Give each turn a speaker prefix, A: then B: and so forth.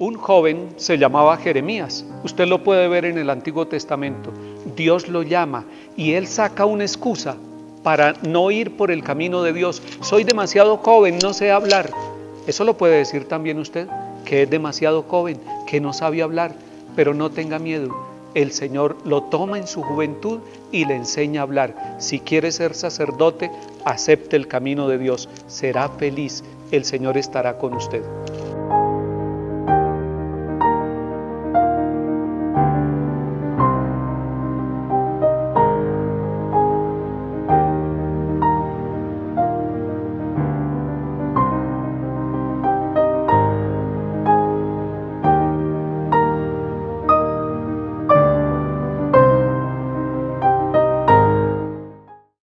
A: Un joven se llamaba Jeremías. Usted lo puede ver en el Antiguo Testamento. Dios lo llama y él saca una excusa para no ir por el camino de Dios. Soy demasiado joven, no sé hablar. Eso lo puede decir también usted, que es demasiado joven, que no sabe hablar, pero no tenga miedo. El Señor lo toma en su juventud y le enseña a hablar. Si quiere ser sacerdote, acepte el camino de Dios. Será feliz. El Señor estará con usted.